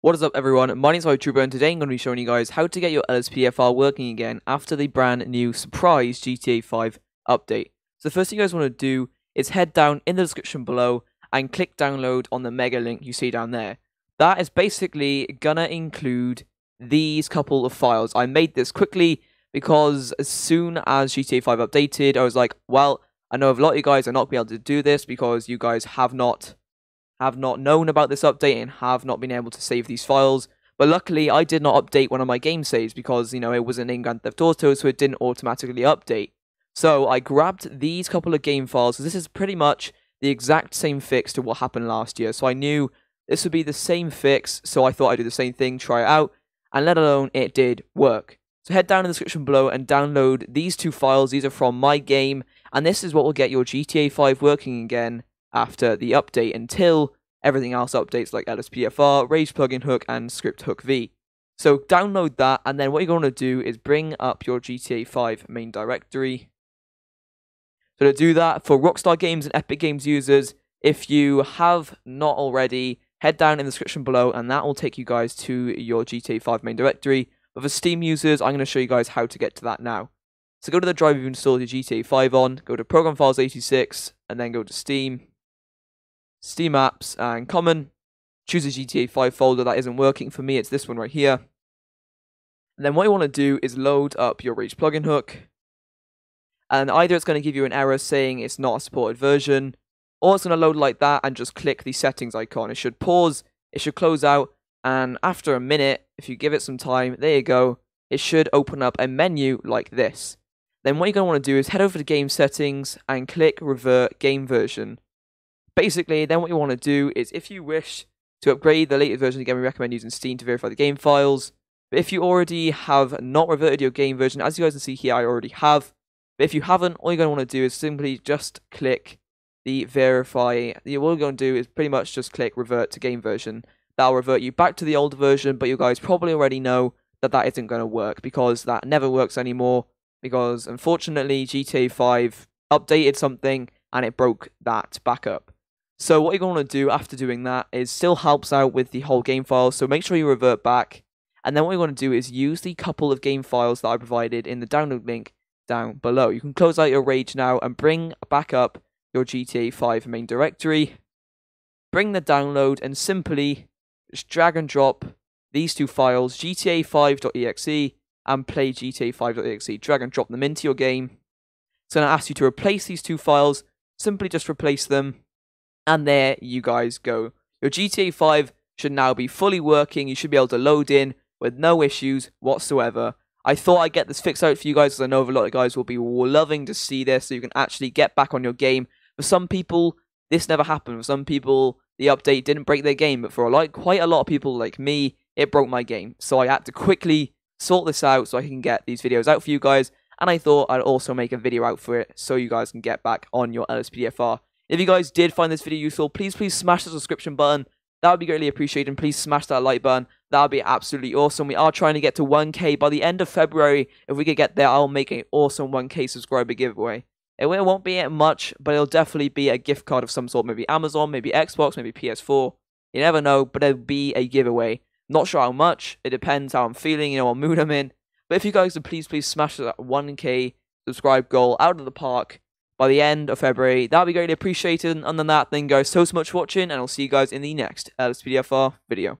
What is up everyone, my name is Trooper and today I'm going to be showing you guys how to get your LSPDFR working again after the brand new surprise GTA 5 update. So the first thing you guys want to do is head down in the description below and click download on the mega link you see down there. That is basically gonna include these couple of files. I made this quickly because as soon as GTA 5 updated, I was like, well, I know a lot of you guys are not going to be able to do this because you guys have not have not known about this update and have not been able to save these files. But luckily, I did not update one of my game saves because, you know, it wasn't in Grand Theft Auto, so it didn't automatically update. So I grabbed these couple of game files, this is pretty much the exact same fix to what happened last year. So I knew this would be the same fix, so I thought I'd do the same thing, try it out, and let alone it did work. So head down in the description below and download these two files. These are from my game, and this is what will get your GTA 5 working again after the update until everything else updates like LSPDFR, Rage Plugin Hook, and Script Hook V. So download that, and then what you're going to do is bring up your GTA 5 main directory. So to do that, for Rockstar Games and Epic Games users, if you have not already, head down in the description below, and that will take you guys to your GTA 5 main directory. But for Steam users, I'm going to show you guys how to get to that now. So go to the drive you've installed your GTA 5 on, go to Program Files 86, and then go to Steam. Steam apps uh, and common. Choose a GTA 5 folder that isn't working for me, it's this one right here. And then what you want to do is load up your Rage plugin hook. And either it's going to give you an error saying it's not a supported version, or it's going to load like that and just click the settings icon. It should pause, it should close out, and after a minute, if you give it some time, there you go, it should open up a menu like this. Then what you're going to want to do is head over to game settings and click revert game version. Basically, then what you want to do is if you wish to upgrade the latest version of the game, we recommend using Steam to verify the game files. But if you already have not reverted your game version, as you guys can see here, I already have. But if you haven't, all you're going to want to do is simply just click the verify. What you're going to do is pretty much just click revert to game version. That'll revert you back to the older version, but you guys probably already know that that isn't going to work because that never works anymore. Because unfortunately, GTA 5 updated something and it broke that back up. So what you're going to do after doing that is still helps out with the whole game file. So make sure you revert back. And then what you're going to do is use the couple of game files that I provided in the download link down below. You can close out your Rage now and bring back up your GTA 5 main directory. Bring the download and simply just drag and drop these two files, GTA5.exe and play GTA5.exe. Drag and drop them into your game. It's going to ask you to replace these two files. Simply just replace them and there you guys go. Your GTA 5 should now be fully working. You should be able to load in with no issues whatsoever. I thought I'd get this fixed out for you guys because I know a lot of guys will be loving to see this so you can actually get back on your game. For some people, this never happened. For some people, the update didn't break their game, but for a lot, quite a lot of people like me, it broke my game. So I had to quickly sort this out so I can get these videos out for you guys. And I thought I'd also make a video out for it so you guys can get back on your LSPDFR if you guys did find this video useful, please, please smash the subscription button. That would be greatly appreciated. And please smash that like button. That would be absolutely awesome. We are trying to get to 1k by the end of February. If we could get there, I'll make an awesome 1k subscriber giveaway. It won't be much, but it'll definitely be a gift card of some sort. Maybe Amazon, maybe Xbox, maybe PS4. You never know, but it'll be a giveaway. Not sure how much. It depends how I'm feeling, you know, what mood I'm in. But if you guys would please, please smash that 1k subscribe goal out of the park by the end of February. That would be greatly appreciated. And other than that, thank you guys so, so much for watching, and I'll see you guys in the next uh, LSPDFR video.